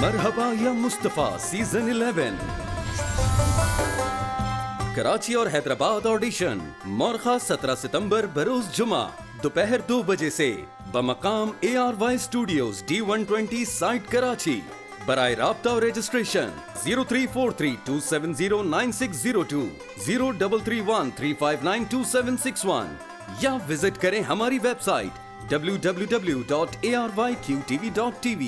मरहबा या मुस्तफ़ा सीज़न 11 कराची और हैदराबाद ऑडिशन मोरखा 17 सितंबर बरोज जुमा, दोपहर दो बजे से, बमकाम A R Y studios D one twenty site Karachi. बरए राबता और registration zero three four three two seven zero nine six zero two zero double three one three five nine two seven six one या visit करें हमारी website www.arYQTV.tv